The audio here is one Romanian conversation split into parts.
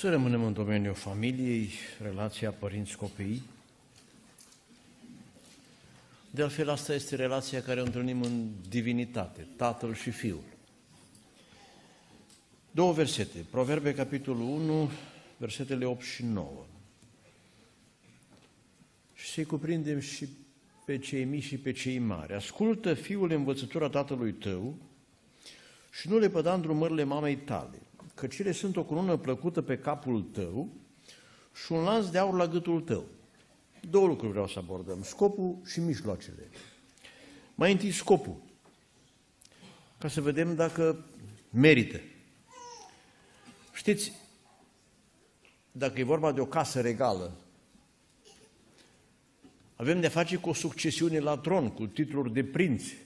Să rămânem în domeniul familiei, relația părinți-copii. De altfel, asta este relația care o întâlnim în divinitate, Tatăl și Fiul. Două versete, Proverbe, capitolul 1, versetele 8 și 9. Și să-i cuprindem și pe cei mici și pe cei mari. Ascultă, fiul, învățătura tatălui tău și nu le păda îndrumările mamei tale, că cele sunt o cunună plăcută pe capul tău și un lanț de aur la gâtul tău. Două lucruri vreau să abordăm, scopul și mijloacele. Mai întâi scopul, ca să vedem dacă merită. Știți, dacă e vorba de o casă regală, avem de face cu o succesiune la tron, cu titluri de prinți.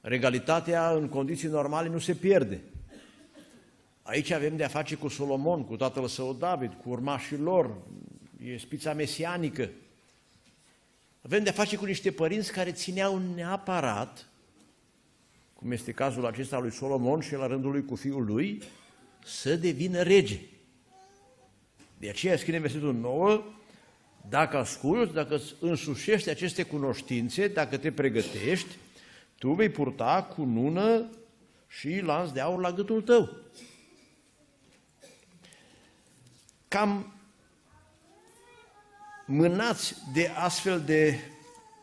Regalitatea în condiții normale nu se pierde. Aici avem de a face cu Solomon, cu tatăl său David, cu urmașii lor, e spița mesianică. Avem de a face cu niște părinți care țineau neapărat, cum este cazul acesta lui Solomon și la rândul lui cu fiul lui, să devină rege. De aceea scrie în versetul 9, dacă asculți, dacă îți însușești aceste cunoștințe, dacă te pregătești, tu vei purta cu nună și lanț de aur la gâtul tău. Cam mânați de astfel de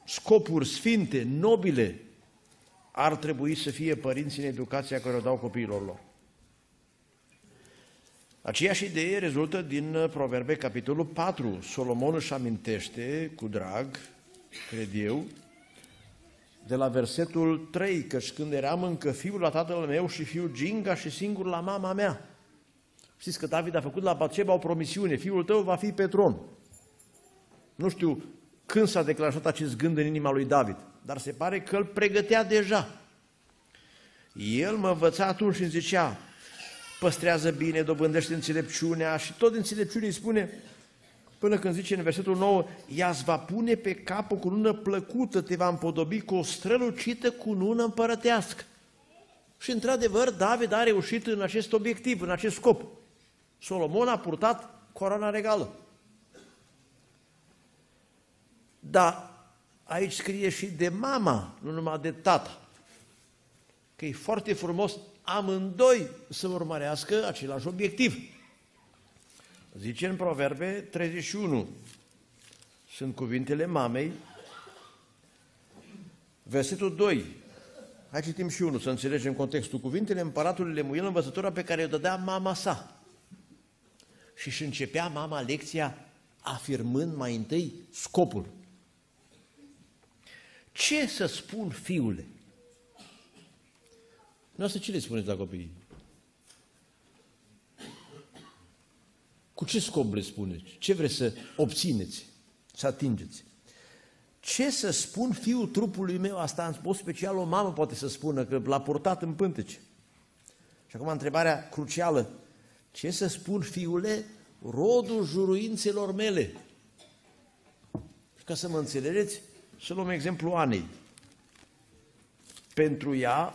scopuri sfinte, nobile, ar trebui să fie părinții în educația care o dau copiilor lor. Aceeași idee rezultă din uh, Proverbe, capitolul 4. Solomon își amintește cu drag, cred eu, de la versetul 3, căci când eram încă fiul la tatăl meu și fiul Ginga și singur la mama mea. Știți că David a făcut la Batseba o promisiune, fiul tău va fi pe tron. Nu știu când s-a declanșat acest gând în inima lui David, dar se pare că îl pregătea deja. El mă învăța atunci și îmi zicea, păstrează bine, dobândește înțelepciunea și tot înțelepciunea îi spune, până când zice în versetul 9, ea îți va pune pe cap o cunună plăcută, te va împodobi cu o strălucită cunună împărătească. Și într-adevăr, David a reușit în acest obiectiv, în acest scop. Solomon a purtat coroana regală. Dar aici scrie și de mama, nu numai de tata. Că e foarte frumos amândoi să urmărească același obiectiv. Zice în Proverbe 31, sunt cuvintele mamei, versetul 2, hai citim și unul să înțelegem contextul. Cuvintele împăratului Lemuel, învățătura pe care o dădea mama sa. Și își începea mama lecția afirmând mai întâi scopul. Ce să spun, fiule? Noastră ce le spuneți la copii? Cu ce scop le spuneți? Ce vreți să obțineți, să atingeți? Ce să spun fiul trupului meu? Asta în mod special o mamă poate să spună, că l-a purtat în pântece. Și acum întrebarea crucială. Ce să spun, fiule, rodul juruințelor mele? Și ca să mă înțelegeți, să luăm exemplu Anei. Pentru ea,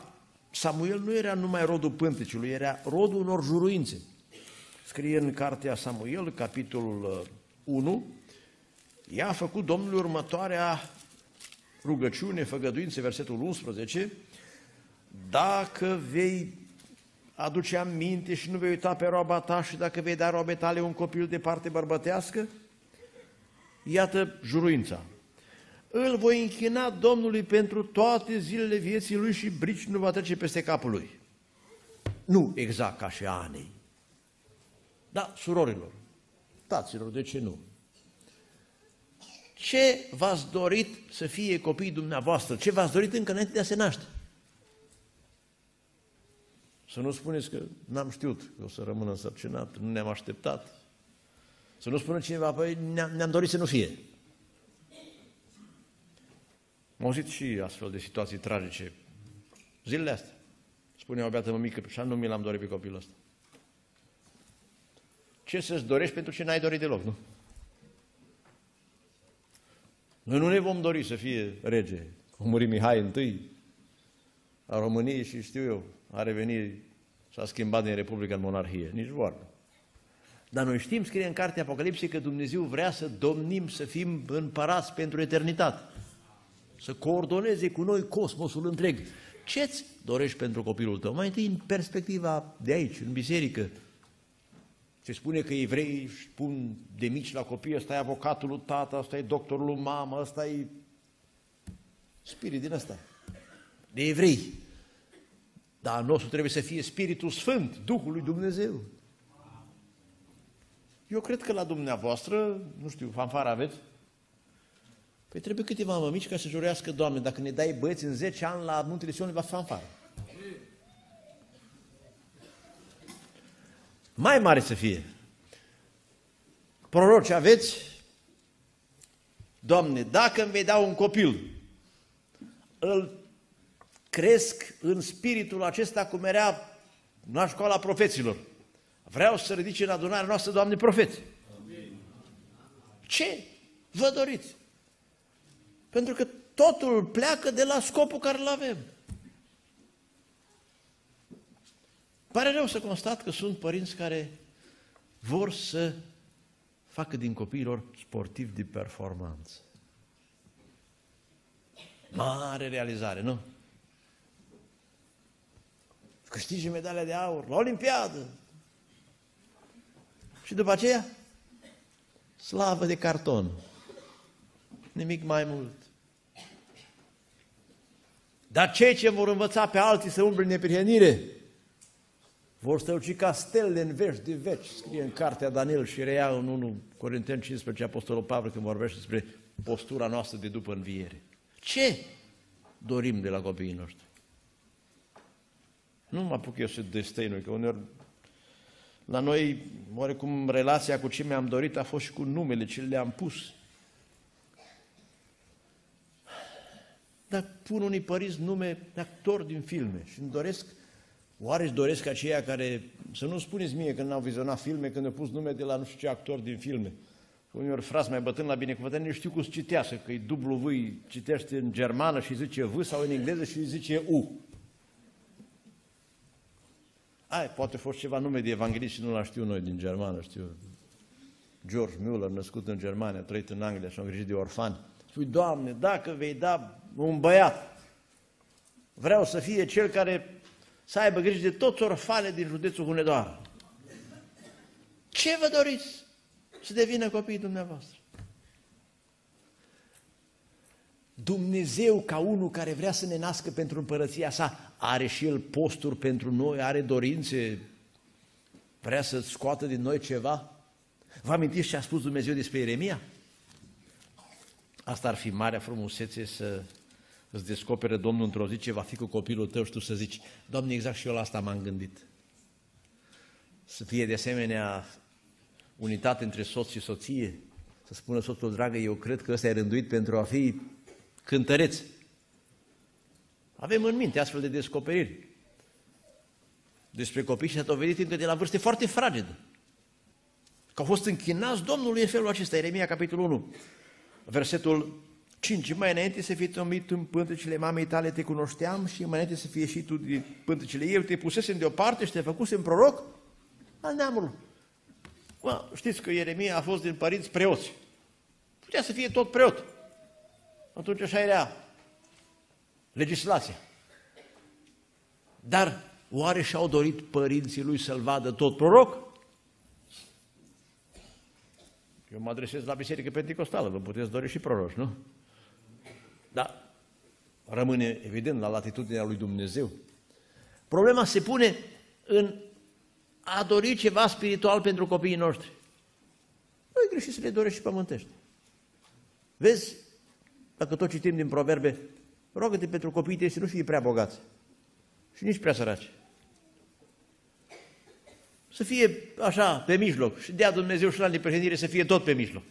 Samuel nu era numai rodul pânteciului, era rodul unor juruințe. Scrie în cartea Samuel, capitolul 1, uh, ea a făcut Domnului următoarea rugăciune, făgăduințe, versetul 11, dacă vei aduce aminte și nu vei uita pe roaba ta și dacă vei da roabe tale un copil de parte bărbătească, iată juruința îl voi închina Domnului pentru toate zilele vieții lui și brici nu va trece peste capul lui. Nu exact ca și Anei. Da, surorilor, taților, de ce nu? Ce v-ați dorit să fie copiii dumneavoastră? Ce v-ați dorit încă înainte de a se naște? Să nu spuneți că n-am știut că o să rămân însărcinat, nu ne-am așteptat. Să nu spună cineva, păi ne-am, ne dorit să nu fie. Am auzit și astfel de situații tragice zilele astea. Spunea o beată mică, și nu mi l-am dorit pe copilul ăsta. Ce să-ți dorești pentru ce n-ai dorit deloc, nu? Noi nu ne vom dori să fie rege. A murit Mihai întâi a României și știu eu, a revenit, s-a schimbat din Republica în monarhie. Nici vorbă. Dar noi știm, scrie în cartea Apocalipsei, că Dumnezeu vrea să domnim, să fim împărați pentru eternitate. Să coordoneze cu noi cosmosul întreg. Ce-ți dorești pentru copilul tău? Mai întâi în perspectiva de aici, în biserică. Se spune că evrei își pun de mici la copii, ăsta e avocatul lui tata, ăsta e doctorul lui mamă, ăsta e spirit din ăsta. De evrei. Dar al nostru trebuie să fie Spiritul Sfânt, Duhul lui Dumnezeu. Eu cred că la dumneavoastră, nu știu, fanfara aveți? Păi trebuie câteva mămici ca să jurească, Doamne, dacă ne dai băieți în 10 ani la Muntele Sionului, va fi fanfară. Mai mare să fie. Proroci aveți? Doamne, dacă îmi vei da un copil, îl cresc în spiritul acesta cum era la școala profeților. Vreau să ridice în adunarea noastră, Doamne, profeți. Ce vă doriți? Pentru că totul pleacă de la scopul care îl avem. Pare rău să constat că sunt părinți care vor să facă din copiilor sportivi de performanță. Mare realizare, nu? Câștige medalia de aur la Olimpiadă. Și după aceea, slavă de carton. Nimic mai mult. Dar cei ce vor învăța pe alții să umble în neprihănire, vor stăuci ca stele în veci de veci, scrie în cartea Daniel și reia în 1 Corinteni 15 Apostolul Pavel când vorbește despre postura noastră de după înviere. Ce dorim de la copiii noștri? Nu mă apuc eu să destăinui, că uneori la noi, oarecum, relația cu ce mi-am dorit a fost și cu numele ce le-am pus. Dar pun unii părinți nume de actori din filme și îmi doresc, oare își doresc aceia care, să nu spuneți mie că n-au vizionat filme, când au pus nume de la nu știu ce actor din filme. Uneori frați mai bătân la binecuvântare, nu știu cum să citească, că e dublu V, citește în germană și zice V sau în engleză și zice U. Ai, poate fost ceva nume de evanghelist și nu l știu noi din germană, știu. George Müller, născut în Germania, trăit în Anglia și a îngrijit de orfani. Spui, Doamne, dacă vei da un băiat, vreau să fie cel care să aibă grijă de toți orfane din județul Hunedoara. Ce vă doriți să devină copiii dumneavoastră? Dumnezeu, ca unul care vrea să ne nască pentru împărăția sa, are și El posturi pentru noi, are dorințe, vrea să scoată din noi ceva? Vă amintiți ce a spus Dumnezeu despre Ieremia? Asta ar fi marea frumusețe să îți descopere Domnul într-o zi ce va fi cu copilul tău și tu să zici, Doamne, exact și eu la asta m-am gândit. Să fie de asemenea unitate între soț și soție, să spună soțul, dragă, eu cred că ăsta e rânduit pentru a fi cântăreț. Avem în minte astfel de descoperiri despre copii și s-a dovedit încă de la vârste foarte fragedă. Că au fost închinați Domnului în felul acesta, Ieremia, capitolul 1, versetul 5. Mai înainte să fie tomit în pântecele mamei tale te cunoșteam și mai înainte să fie și tu din pântecele eu te pusesem deoparte și te făcusem proroc al neamului. Bă, știți că Ieremia a fost din părinți preoți. Putea să fie tot preot. Atunci așa era legislația. Dar oare și-au dorit părinții lui să-l vadă tot proroc? Eu mă adresez la biserică pentecostală, vă puteți dori și proroci, nu? Dar rămâne evident la latitudinea lui Dumnezeu. Problema se pune în a dori ceva spiritual pentru copiii noștri. Nu e greșit să le dorești și pământești. Vezi, dacă tot citim din proverbe, rogă-te pentru copiii tăi să nu fie prea bogați și nici prea săraci. Să fie așa, pe mijloc și dea Dumnezeu și la neprihănire să fie tot pe mijloc.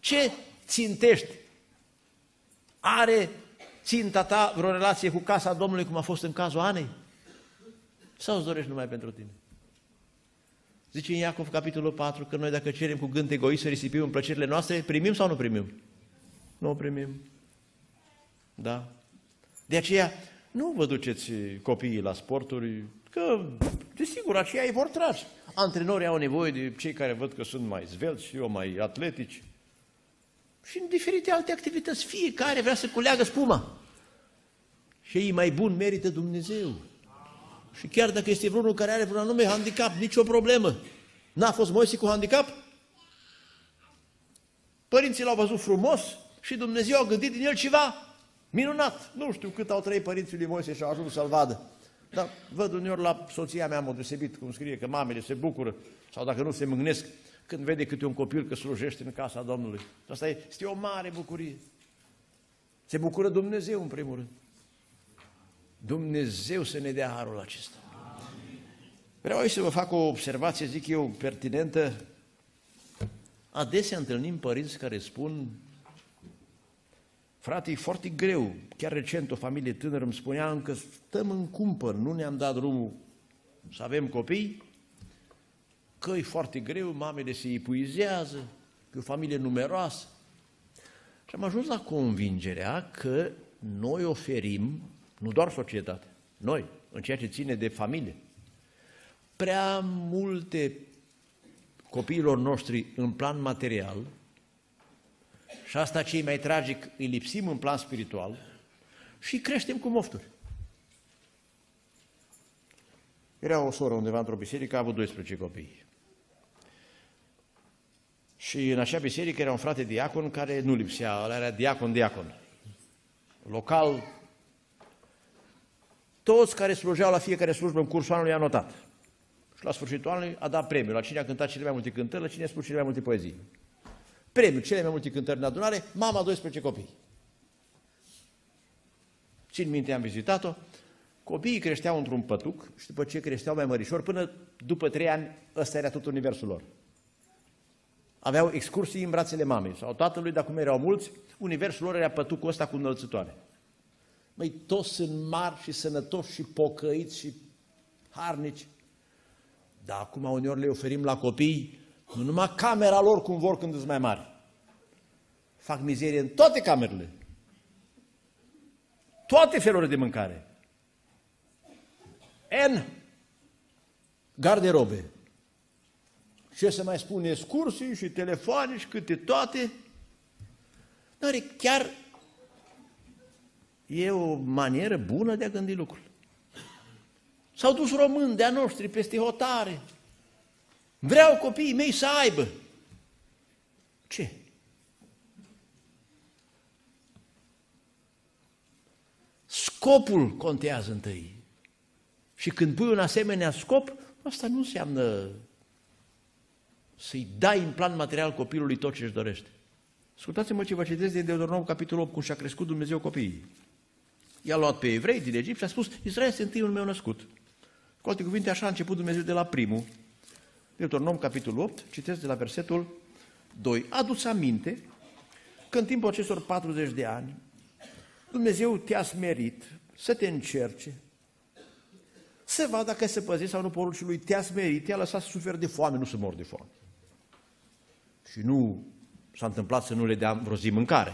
Ce țintești? Are ținta ta vreo relație cu casa Domnului cum a fost în cazul Anei? Sau îți dorești numai pentru tine? Zice în Iacov, capitolul 4, că noi dacă cerem cu gând egoist să risipim în plăcerile noastre, primim sau nu primim? Nu o primim. Da? De aceea, nu vă duceți copiii la sporturi, că, desigur, aceia îi vor trage. Antrenorii au nevoie de cei care văd că sunt mai zvelți și eu mai atletici. Și în diferite alte activități. Fiecare vrea să culeagă spuma. Și ei mai bun merită Dumnezeu. Și chiar dacă este vreunul care are vreun anume handicap, nicio problemă. N-a fost Moise cu handicap? Părinții l-au văzut frumos și Dumnezeu a gândit din el ceva minunat. Nu știu cât au trăit părinții lui Moise și au ajuns să-l vadă. Dar văd uneori la soția mea, am deosebit, cum scrie, că mamele se bucură, sau dacă nu se mâgnesc, când vede câte un copil că slujește în casa Domnului. Asta este o mare bucurie. Se bucură Dumnezeu, în primul rând. Dumnezeu să ne dea harul acesta. Vreau aici să vă fac o observație, zic eu, pertinentă. Adesea întâlnim părinți care spun, frate, e foarte greu. Chiar recent o familie tânără îmi spunea încă stăm în cumpăr, nu ne-am dat drumul să avem copii, că e foarte greu, mamele se epuizează, că e o familie numeroasă. Și am ajuns la convingerea că noi oferim, nu doar societatea, noi, în ceea ce ține de familie, prea multe copiilor noștri în plan material și asta cei mai tragic îi lipsim în plan spiritual și creștem cu mofturi. Era o soră undeva într-o biserică, a avut 12 copii. Și în acea biserică era un frate diacon care nu lipsea, ăla era diacon-diacon. Local, toți care slujeau la fiecare slujbă în cursul anului a notat. Și la sfârșitul anului a dat premiul la cine a cântat cele mai multe cântări, la cine a spus cele mai multe poezii. Premiul, cele mai multe cântări în adunare, mama 12 copii. Țin minte, am vizitat-o, copiii creșteau într-un pătuc și după ce creșteau mai mărișor, până după trei ani, ăsta era tot universul lor aveau excursii în brațele mamei sau tatălui, dar cum erau mulți, universul lor era pătut cu ăsta cu înălțătoare. Măi, toți sunt mari și sănătoși și pocăiți și harnici. Dar acum uneori le oferim la copii nu numai camera lor cum vor când sunt mai mari. Fac mizerie în toate camerele. Toate felurile de mâncare. N garderobe ce să mai spun, excursii și telefoane și câte toate. Dar chiar e o manieră bună de a gândi lucrul. S-au dus români de-a noștri peste hotare. Vreau copiii mei să aibă. Ce? Scopul contează întâi. Și când pui un asemenea scop, asta nu înseamnă să-i dai în plan material copilului tot ce își dorește. Ascultați-mă ce vă citesc din Deuteronom, capitolul 8, cum și-a crescut Dumnezeu copiii. I-a luat pe evrei din Egipt și a spus, Israel este întâiul meu născut. Cu alte cuvinte, așa a început Dumnezeu de la primul. Deuteronom, capitolul 8, citesc de la versetul 2. Adu-ți aminte că în timpul acestor 40 de ani Dumnezeu te-a smerit să te încerce, să vadă dacă se păzești sau nu poruncii lui, te-a smerit, te-a lăsat să suferi de foame, nu să mor de foame și nu s-a întâmplat să nu le dea vreo zi mâncare.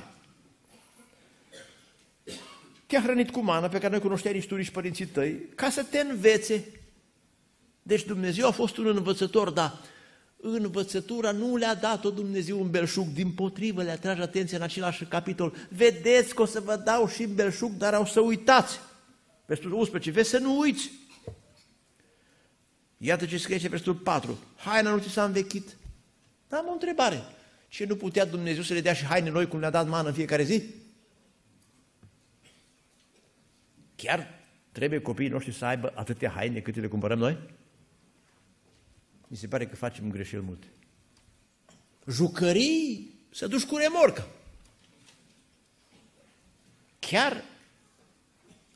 Te-a hrănit cu mană pe care noi cunoșteai istorii și părinții tăi, ca să te învețe. Deci Dumnezeu a fost un învățător, dar învățătura nu le-a dat-o Dumnezeu în belșug, din potrivă le atrage atenția în același capitol. Vedeți că o să vă dau și în belșug, dar au să uitați. Versetul 11, vezi să nu uiți. Iată ce scrie versetul 4. Haina nu ți s-a învechit, am o întrebare. Ce nu putea Dumnezeu să le dea și haine noi cum ne-a dat mană în fiecare zi? Chiar trebuie copiii noștri să aibă atâtea haine câte le cumpărăm noi? Mi se pare că facem greșeli multe. Jucării, să duci cu remorcă. Chiar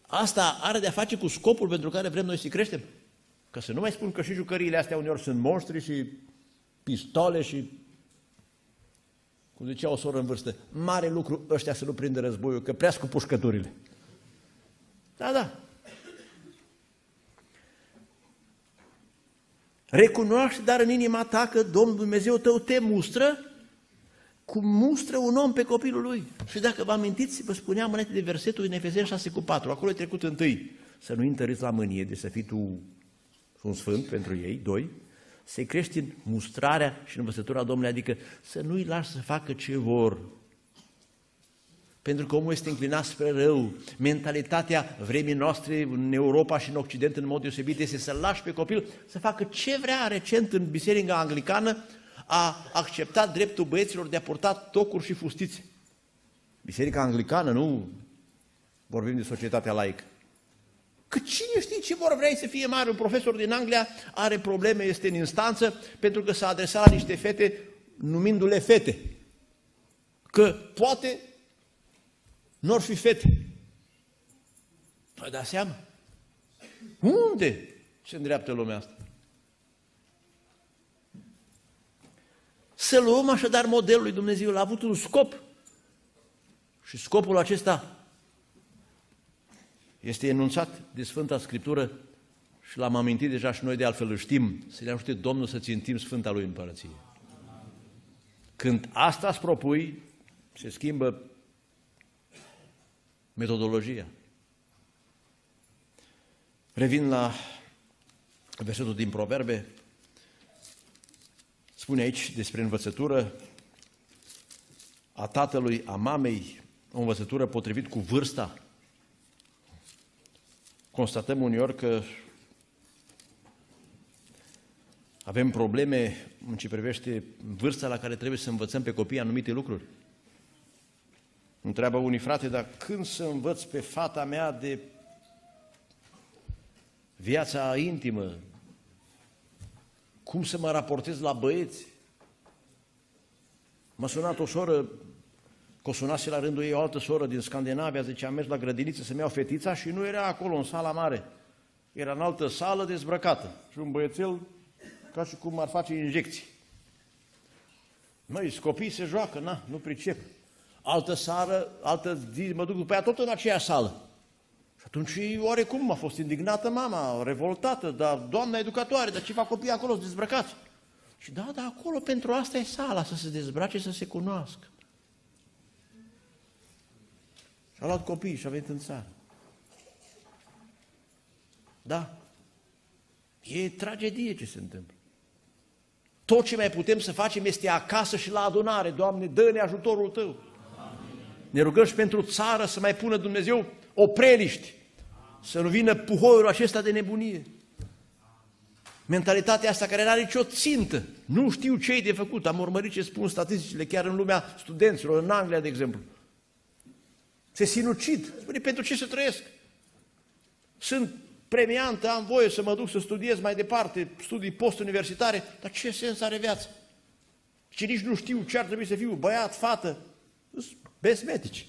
asta are de-a face cu scopul pentru care vrem noi să creștem? Că să nu mai spun că și jucăriile astea uneori sunt monștri și pistole și, cum zicea o soră în vârstă, mare lucru ăștia să nu prindă războiul, că prea cu pușcăturile. Da, da. Recunoaște, dar în inima ta că Domnul Dumnezeu tău te mustră cum mustră un om pe copilul lui. Și dacă vă amintiți, vă spuneam înainte de versetul în Efeseni 6 cu 4, acolo e trecut întâi, să nu întăriți la mânie, de să fii tu un sfânt pentru ei, doi, să crești în mustrarea și în învățătura Domnului, adică să nu-i lași să facă ce vor. Pentru că omul este înclinat spre rău. Mentalitatea vremii noastre în Europa și în Occident, în mod deosebit, este să lași pe copil să facă ce vrea. Recent, în Biserica Anglicană, a acceptat dreptul băieților de a purta tocuri și fustițe. Biserica Anglicană, nu vorbim de societatea laică. Că cine știe ce vor vrea să fie mare? Un profesor din Anglia are probleme, este în instanță, pentru că s-a adresat la niște fete numindu-le fete. Că poate nu ar fi fete. Vă dați seama? Unde se îndreaptă lumea asta? Să luăm așadar modelul lui Dumnezeu, a avut un scop. Și scopul acesta este enunțat de Sfânta Scriptură și l-am amintit deja și noi de altfel îl știm, să ne ajute Domnul să țintim Sfânta Lui Împărăție. Când asta îți propui, se schimbă metodologia. Revin la versetul din Proverbe, spune aici despre învățătură a tatălui, a mamei, o învățătură potrivit cu vârsta constatăm uneori că avem probleme în ce privește vârsta la care trebuie să învățăm pe copii anumite lucruri. Întreabă unii frate, dar când să învăț pe fata mea de viața intimă? Cum să mă raportez la băieți? M-a sunat o soră Că o sunase la rândul ei o altă soră din Scandinavia, zice, am mers la grădiniță să-mi iau fetița și nu era acolo, în sala mare. Era în altă sală dezbrăcată și un băiețel ca și cum ar face injecții. Măi, copii se joacă, na, nu pricep. Altă sară, altă zi, mă duc după ea tot în aceea sală. Și atunci, oarecum, a fost indignată mama, revoltată, dar doamna educatoare, dar ce fac copiii acolo, dezbrăcați? Și da, dar acolo pentru asta e sala, să se dezbrace, să se cunoască. Și a luat copii și a venit în țară. Da. E tragedie ce se întâmplă. Tot ce mai putem să facem este acasă și la adunare. Doamne, dă-ne ajutorul Tău. Amin. Ne rugăm și pentru țară să mai pună Dumnezeu opreliști. Să nu vină puhoiul acesta de nebunie. Mentalitatea asta care nu are nicio țintă. Nu știu ce e de făcut. Am urmărit ce spun statisticile chiar în lumea studenților, în Anglia, de exemplu. Se sinucid. Spune, pentru ce să trăiesc? Sunt premiant, am voie să mă duc să studiez mai departe, studii post-universitare, dar ce sens are viața? Și nici nu știu ce ar trebui să fiu, băiat, fată, besmetici.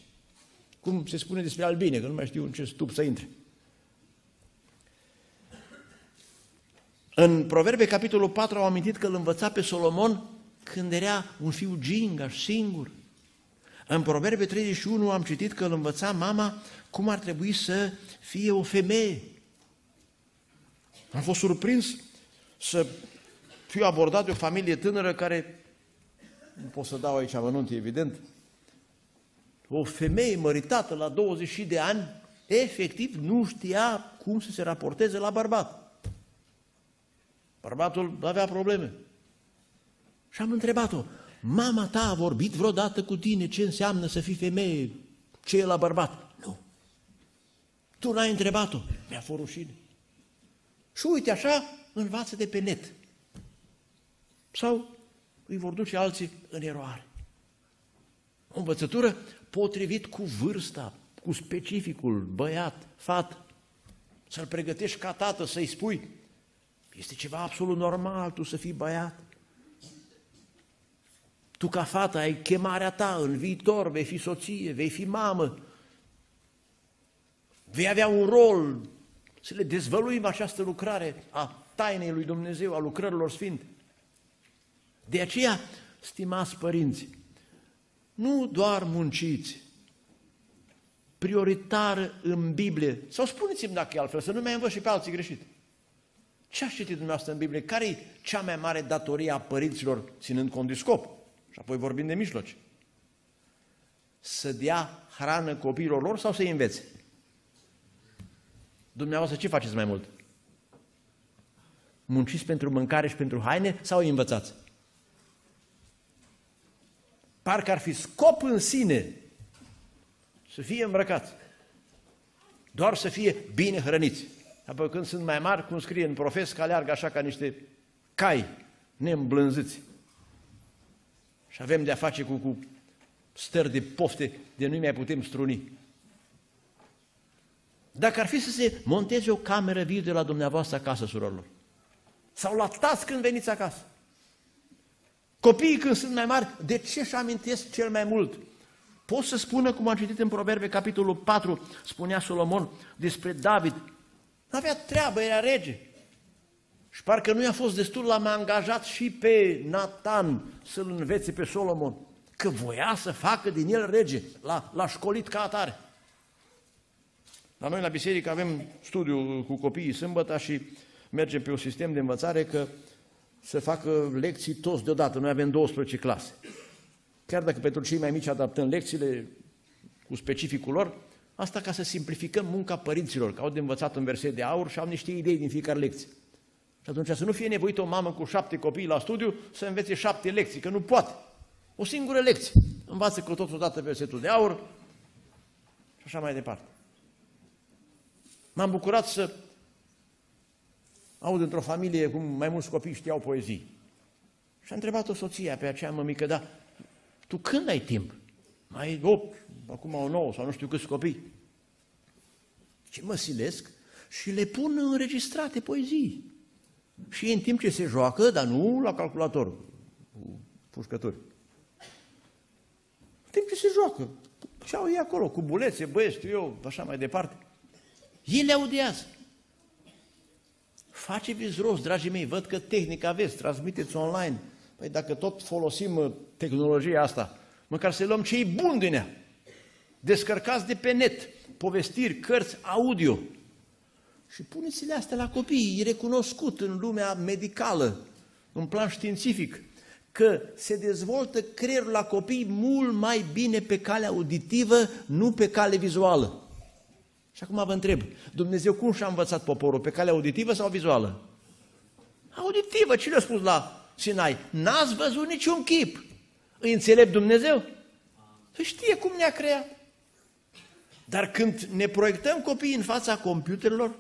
Cum se spune despre albine, că nu mai știu în ce stup să intre. În Proverbe, capitolul 4, au amintit că îl învăța pe Solomon când era un fiu gingaș, singur. În Proverbe 31 am citit că îl învăța mama cum ar trebui să fie o femeie. Am fost surprins să fiu abordat de o familie tânără care, nu pot să dau aici amănunte, evident, o femeie măritată la 20 de ani, efectiv nu știa cum să se raporteze la bărbat. Bărbatul avea probleme. Și am întrebat-o, mama ta a vorbit vreodată cu tine ce înseamnă să fii femeie, ce e la bărbat? Nu. Tu n-ai întrebat-o. Mi-a fost rușine. Și uite așa, învață de pe net. Sau îi vor duce alții în eroare. O învățătură potrivit cu vârsta, cu specificul, băiat, fat. Să-l pregătești ca tată, să-i spui, este ceva absolut normal tu să fii băiat. Tu ca fată ai chemarea ta în viitor, vei fi soție, vei fi mamă, vei avea un rol să le dezvăluim această lucrare a tainei lui Dumnezeu, a lucrărilor sfinte. De aceea, stimați părinți, nu doar munciți, prioritar în Biblie, sau spuneți-mi dacă e altfel, să nu mai învăț și pe alții greșit. Ce ați citit dumneavoastră în Biblie? Care e cea mai mare datorie a părinților ținând cont de scop? Și apoi vorbim de mijloci. Să dea hrană copiilor lor sau să-i învețe? Dumneavoastră ce faceți mai mult? munciți pentru mâncare și pentru haine sau îi învățați? Parcă ar fi scop în sine să fie îmbrăcați. Doar să fie bine hrăniți. Apoi când sunt mai mari, cum scrie în profes, că aleargă așa ca niște cai neîmblânziți. Și avem de-a face cu, cu stări de pofte de nu mai putem struni. Dacă ar fi să se monteze o cameră video la dumneavoastră acasă, surorilor, sau la tați când veniți acasă, copiii când sunt mai mari, de ce își amintesc cel mai mult? Pot să spună, cum am citit în Proverbe, capitolul 4, spunea Solomon despre David, nu avea treabă, era rege. Și parcă nu i-a fost destul, l-am angajat și pe Nathan să-l învețe pe Solomon, că voia să facă din el rege, l-a, l-a școlit ca atare. La noi la biserică avem studiu cu copiii sâmbătă și mergem pe un sistem de învățare că să facă lecții toți deodată. Noi avem 12 clase. Chiar dacă pentru cei mai mici adaptăm lecțiile cu specificul lor, asta ca să simplificăm munca părinților, că au de învățat un verset de aur și au niște idei din fiecare lecție. Și atunci să nu fie nevoită o mamă cu șapte copii la studiu să învețe șapte lecții, că nu poate. O singură lecție. Învață cu totul odată versetul de aur și așa mai departe. M-am bucurat să aud într-o familie cum mai mulți copii știau poezii. Și a întrebat-o soția pe aceea mămică, da, tu când ai timp? Mai 8, acum o 9 sau nu știu câți copii. Ce mă silesc și le pun înregistrate poezii. Și în timp ce se joacă, dar nu la calculator, cu pușcături. În timp ce se joacă, ce au ei acolo, cu bulețe, băieți, eu, așa mai departe. Ei le audiază. Faceți rost, dragii mei, văd că tehnica aveți, transmiteți online. Păi dacă tot folosim uh, tehnologia asta, măcar să luăm cei buni din ea. Descărcați de pe net, povestiri, cărți, audio. Și puneți-le astea la copii, e recunoscut în lumea medicală, în plan științific, că se dezvoltă creierul la copii mult mai bine pe cale auditivă, nu pe cale vizuală. Și acum vă întreb, Dumnezeu cum și-a învățat poporul? Pe cale auditivă sau vizuală? Auditivă, ce le-a spus la Sinai? N-ați văzut niciun chip. Îi înțelept Dumnezeu? Să știe cum ne-a creat. Dar când ne proiectăm copiii în fața computerelor,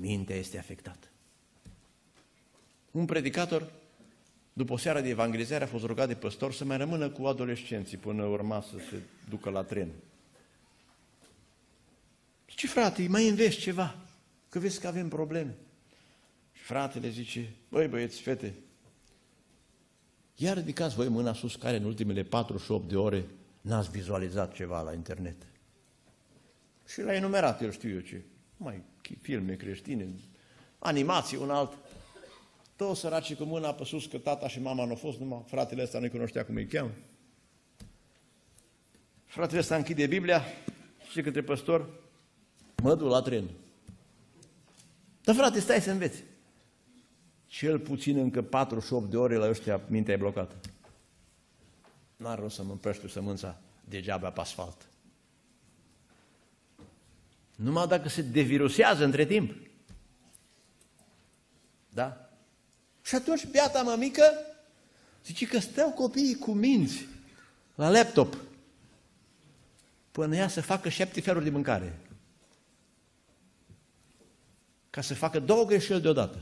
mintea este afectată. Un predicator, după o seară de evangelizare, a fost rugat de păstor să mai rămână cu adolescenții până urma să se ducă la tren. Ce frate, mai înveți ceva, că vezi că avem probleme. Și fratele zice, băi băieți, fete, iar ridicați voi mâna sus care în ultimele 48 de ore n-ați vizualizat ceva la internet. Și l-a enumerat, el știu eu ce, mai filme creștine, animații, un alt. Toți săracii cu mâna pe sus că tata și mama nu au fost, numai fratele ăsta nu cunoștea cum îi cheamă. Fratele ăsta închide Biblia și către păstor, mă duc la tren. Dar frate, stai să înveți. Cel puțin încă 48 de ore la ăștia mintea e blocată. N-ar rost să mă împrăștiu sămânța degeaba pe asfalt. Numai dacă se devirusează între timp. Da? Și atunci beata mămică zice că stau copiii cu minți la laptop până ea să facă șapte feluri de mâncare ca să facă două greșeli deodată.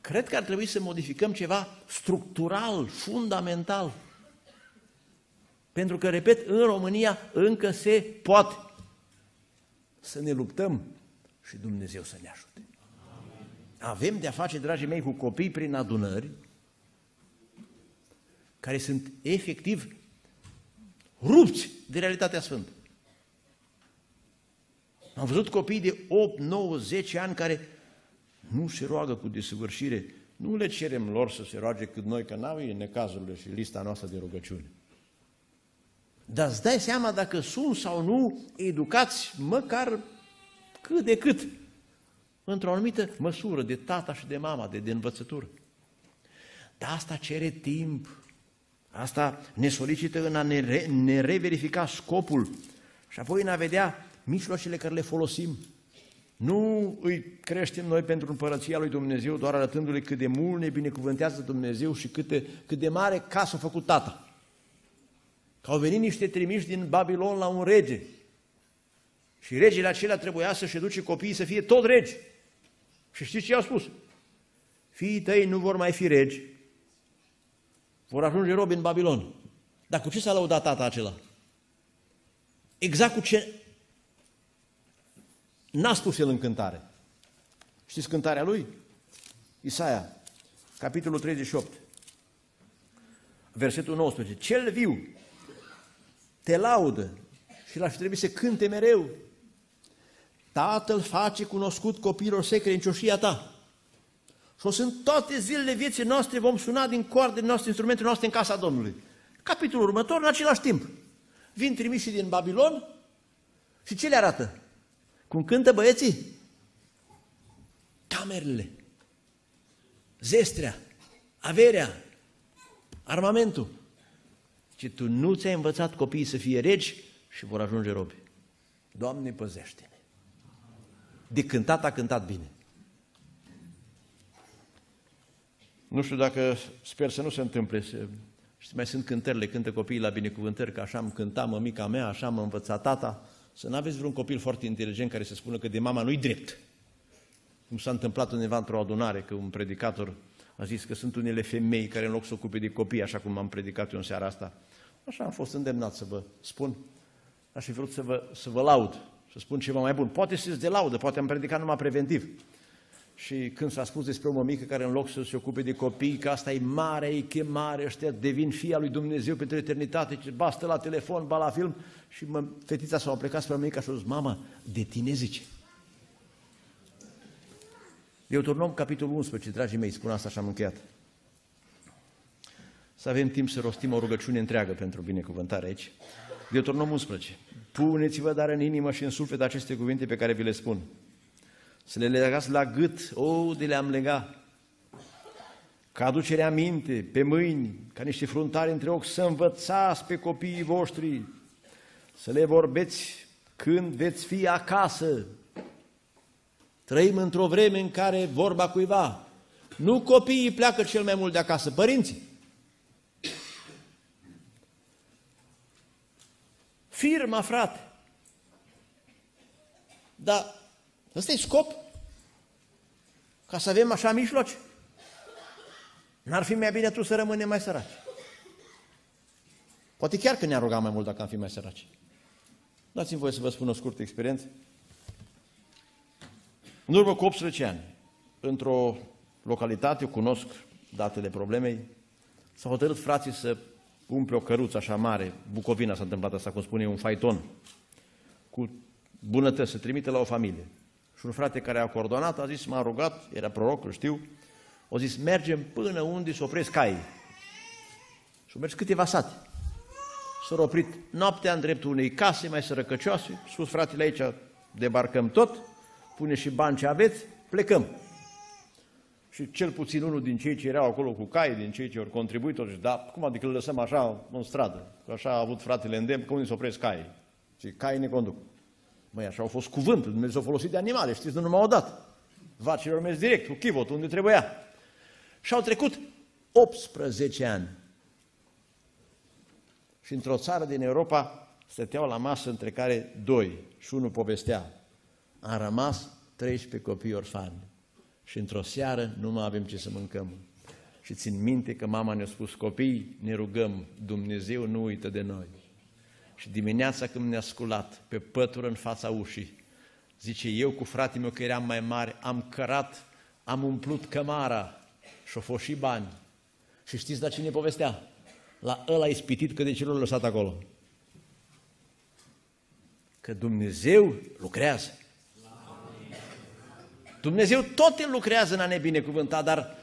Cred că ar trebui să modificăm ceva structural, fundamental. Pentru că, repet, în România încă se poate să ne luptăm și Dumnezeu să ne ajute. Avem de-a face, dragii mei, cu copii prin adunări care sunt efectiv rupți de realitatea sfântă. Am văzut copii de 8, 9, 10 ani care nu se roagă cu desăvârșire. Nu le cerem lor să se roage cât noi, că n-au ei necazurile și lista noastră de rugăciuni. Dar îți dai seama dacă sunt sau nu educați măcar cât de cât într-o anumită măsură de tata și de mama, de, de învățătură. Dar asta cere timp. Asta ne solicită în a ne, re, ne reverifica scopul și apoi în a vedea mijloacele care le folosim. Nu îi creștem noi pentru împărăția lui Dumnezeu doar arătându-le cât de mult ne binecuvântează Dumnezeu și cât de, cât de mare casă a făcut tata. Că au venit niște trimiși din Babilon la un rege. Și regele acela trebuia să-și educe copiii să fie tot regi. Și știți ce i-au spus? Fiii tăi nu vor mai fi regi, vor ajunge robi în Babilon. Dar cu ce s-a lăudat tata acela? Exact cu ce n-a spus el în cântare. Știți cântarea lui? Isaia, capitolul 38, versetul 19. Cel viu te laudă și l-ar fi trebuit să cânte mereu. Tatăl face cunoscut copiilor săi credincioșia ta. Și o sunt toate zilele vieții noastre, vom suna din coardele noastre, instrumentele noastre în casa Domnului. Capitolul următor, în același timp. Vin trimiși din Babilon și ce le arată? Cum cântă băieții? Camerele, zestrea, averea, armamentul. Și tu nu ți-ai învățat copiii să fie regi și vor ajunge robi. Doamne, păzește-ne! De cântat a cântat bine. Nu știu dacă, sper să nu se întâmple, să, și mai sunt cântările, cântă copiii la binecuvântări, că așa am cântat mămica mea, așa am învățat tata, să nu aveți vreun copil foarte inteligent care să spună că de mama nu-i drept. Cum s-a întâmplat undeva într-o adunare, că un predicator a zis că sunt unele femei care în loc să ocupe de copii, așa cum am predicat eu în seara asta, așa am fost îndemnat să vă spun. Aș fi vrut să vă, să vă laud, să spun ceva mai bun. Poate să de laudă, poate am predicat numai preventiv. Și când s-a spus despre o mămică care în loc să se ocupe de copii, că asta e mare, e chemare, ăștia devin fia lui Dumnezeu pentru eternitate, ce bastă la telefon, ba la film, și mă, fetița s-a plecat spre mămica și a zis, mama, de tine zice. Deuteronom, capitolul 11, dragii mei, spun asta și am încheiat. Să avem timp să rostim o rugăciune întreagă pentru binecuvântare aici. Deuteronom 11. Puneți-vă dar în inimă și în suflet aceste cuvinte pe care vi le spun să le legați la gât, o, de le-am legat. Ca aducere aminte, pe mâini, ca niște fruntari între ochi, să învățați pe copiii voștri, să le vorbeți când veți fi acasă. Trăim într-o vreme în care vorba cuiva, nu copiii pleacă cel mai mult de acasă, părinții. Firma, frate. Dar Ăsta e scop? Ca să avem așa mijloci? N-ar fi mai bine tu să rămânem mai săraci. Poate chiar că ne-a rugat mai mult dacă am fi mai săraci. Dați-mi voie să vă spun o scurtă experiență. În urmă cu 18 ani, într-o localitate, cunosc datele problemei, s-au hotărât frații să umple o căruță așa mare, Bucovina s-a întâmplat asta, cum spune un faiton, cu bunătăți, să trimite la o familie. Și un frate care a coordonat a zis, m-a rugat, era proroc, îl știu, a zis, mergem până unde se opresc caii. Și au mers câteva sate. S-au oprit noaptea în dreptul unei case mai sărăcăcioase, sus fratele aici, debarcăm tot, pune și bani ce aveți, plecăm. Și cel puțin unul din cei ce erau acolo cu cai, din cei ce au contribuit, au zis, da, cum adică îl lăsăm așa în stradă? Că așa a avut fratele îndemn, că unde se opresc caii? Și caii ne conduc. Măi, așa au fost cuvântul, Dumnezeu a folosit de animale, știți, nu numai o dată. Vacile au mers direct, cu chivot, unde trebuia. Și au trecut 18 ani. Și într-o țară din Europa stăteau la masă între care doi și unul povestea. Am rămas 13 copii orfani și într-o seară nu mai avem ce să mâncăm. Și țin minte că mama ne-a spus, copii, ne rugăm, Dumnezeu nu uită de noi. Și dimineața când ne-a sculat pe pătură în fața ușii, zice, eu cu fratele meu că eram mai mare, am cărat, am umplut cămara și au fost și bani. Și știți la cine povestea? La ăla ispitit că de ce l-a lăsat acolo. Că Dumnezeu lucrează. Dumnezeu tot el lucrează în a ne binecuvânta, dar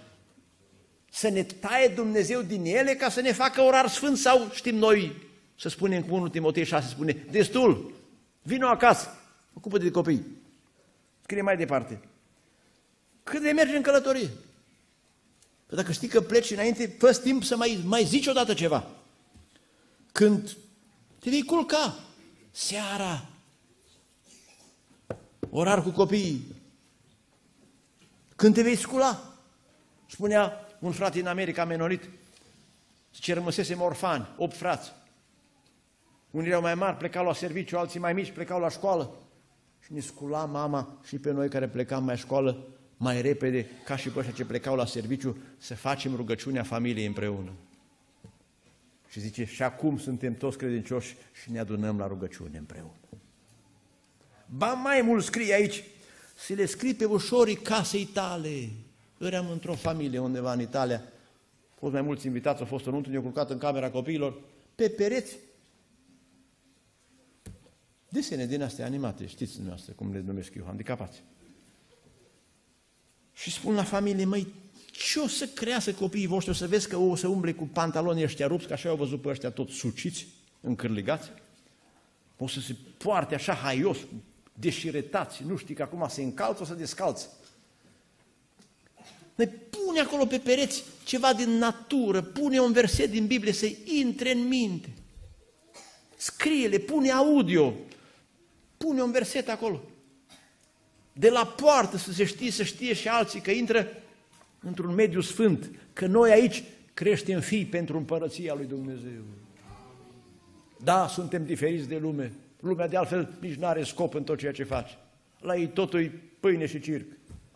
să ne taie Dumnezeu din ele ca să ne facă orar sfânt sau știm noi să spunem cu 1 Timotei 6, spune, destul, vino acasă, ocupă-te de copii. Scrie mai departe. Cât de mergi în călătorie? Că dacă știi că pleci înainte, fă timp să mai, mai zici odată ceva. Când te vei culca, seara, orar cu copiii. Când te vei scula? Spunea un frate în America menonit, ce rămăsesem orfani, opt frați. Unii erau mai mari, plecau la serviciu, alții mai mici, plecau la școală. Și ne scula mama și pe noi care plecam mai școală mai repede, ca și pe ăștia ce plecau la serviciu, să facem rugăciunea familiei împreună. Și zice, și acum suntem toți credincioși și ne adunăm la rugăciune împreună. Ba mai mult scrie aici, să le scrii pe ușorii casei tale. Eram într-o familie undeva în Italia, au fost mai mulți invitați, au fost în ne-au culcat în camera copiilor, pe pereți, desene din astea animate, știți dumneavoastră cum le numesc eu, handicapați. Și spun la familie, măi, ce o să crească copiii voștri? O să vezi că o să umble cu pantalonii ăștia rupți, că așa au văzut pe ăștia tot suciți, încârligați? O să se poarte așa haios, deșiretați, nu știi că acum se încalță, o să descalță. Ne pune acolo pe pereți ceva din natură, pune un verset din Biblie să intre în minte. Scrie-le, pune audio, pune un verset acolo. De la poartă să se știe, să știe și alții că intră într-un mediu sfânt, că noi aici creștem fii pentru împărăția lui Dumnezeu. Da, suntem diferiți de lume. Lumea de altfel nici nu are scop în tot ceea ce face. La ei totul e pâine și circ.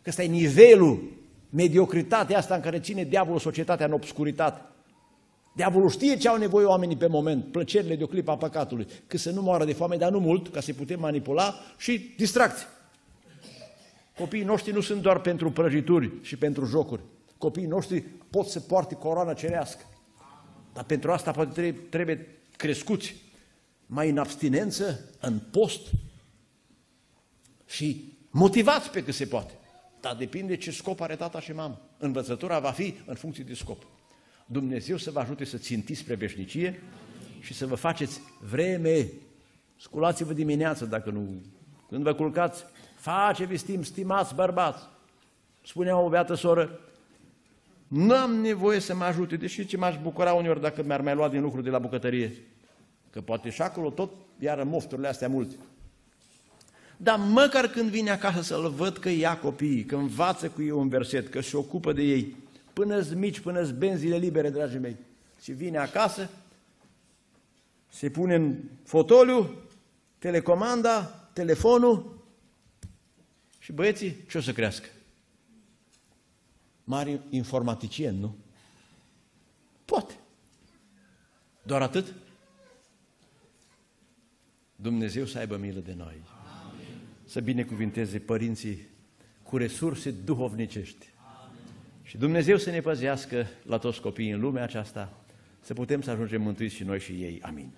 Că ăsta e nivelul, mediocritatea asta în care ține diavolul societatea în obscuritate. Diavolul știe ce au nevoie oamenii pe moment, plăcerile de o clipă a păcatului, că să nu moară de foame, dar nu mult, ca să-i putem manipula și distracție. Copiii noștri nu sunt doar pentru prăjituri și pentru jocuri. Copiii noștri pot să poarte coroană cerească. Dar pentru asta poate trebuie crescuți mai în abstinență, în post și motivați pe cât se poate. Dar depinde ce scop are tata și mama. Învățătura va fi în funcție de scop. Dumnezeu să vă ajute să țintiți spre veșnicie și să vă faceți vreme. Sculați-vă dimineața dacă nu... Când vă culcați, face-vi stim, stimați bărbați. Spunea o beată soră, nu am nevoie să mă ajute, deși ce m-aș bucura uneori dacă mi-ar mai lua din lucru de la bucătărie. Că poate și acolo tot iară mofturile astea multe. Dar măcar când vine acasă să-l văd că ia copiii, că învață cu ei un verset, că se ocupă de ei, până mici, până benzile libere, dragii mei. Și vine acasă, se pune în fotoliu, telecomanda, telefonul și băieții ce o să crească? Mari informaticieni, nu? Poate. Doar atât? Dumnezeu să aibă milă de noi. Amin. Să binecuvinteze părinții cu resurse duhovnicești. Amin. Și Dumnezeu să ne păzească la toți copiii în lumea aceasta, să putem să ajungem mântuiți și noi și ei. Amin.